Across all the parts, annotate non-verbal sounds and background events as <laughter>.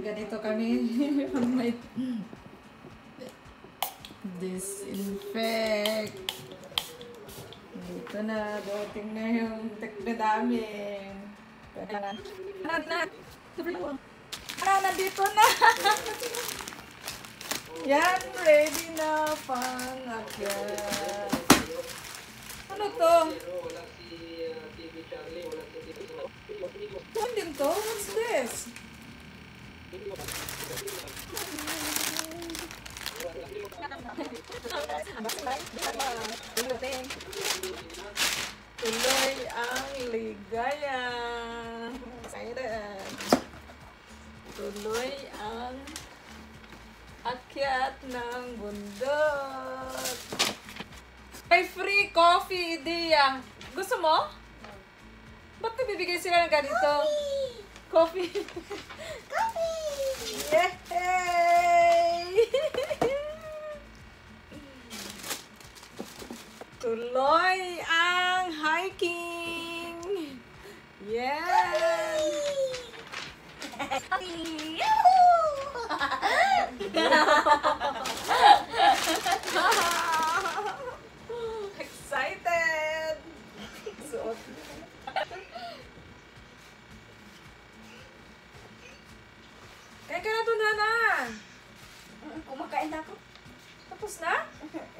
Ganito kami <laughs> pag may disinfect. Dito na, dating na yung tekne namin. Kaya na, na, Ah, nandito na! <laughs> Yan, ready na pang akyat. Ano to? Tuloy ang ligaya. Excited. Tuloy ang akyat ng bundok. May free coffee, Dia. Gusto mo? Ba't nagbibigay sila ng ganito? Coffee. Coffee! <laughs> Yay! <laughs> Tuloy ang hiking! Yes! <laughs> Excited! Kaya ka na doon, Hana! Kumakain na ako. Tapos na?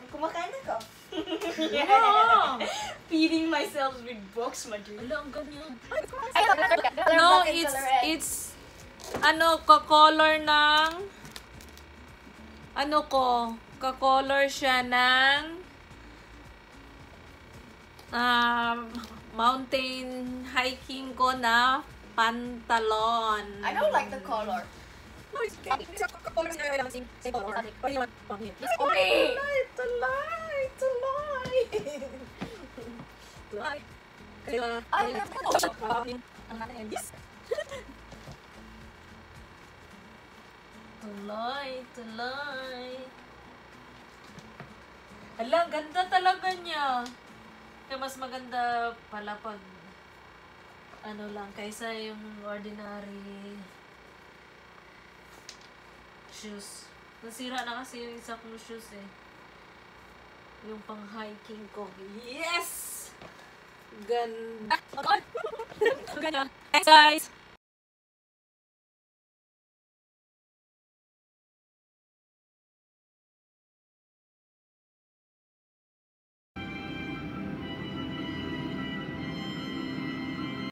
Kumakain na ako. <laughs> Oo! Feeding myself with books, Madrid. Wala, ang ganyan. No, it's, it's, ano, ka-color ng, ano ko, ka-color siya ng, um, mountain hiking ko na pantalon. I don't like the color. No, it's it's a ka-color na same, same color. What do you want from here? Okay. Tuloy, tuloy, tuloy. Kaya, Ay, ay, ang natin yes. Tuloy, tuloy. Hala, ang ganda talaga niya. Kaya mas maganda pala pag ano lang, kaysa yung ordinary shoes. Nasira na kasi yung isa kong shoes eh. Yung pang hiking ko. Yes! Ganda. Ganda. Guys!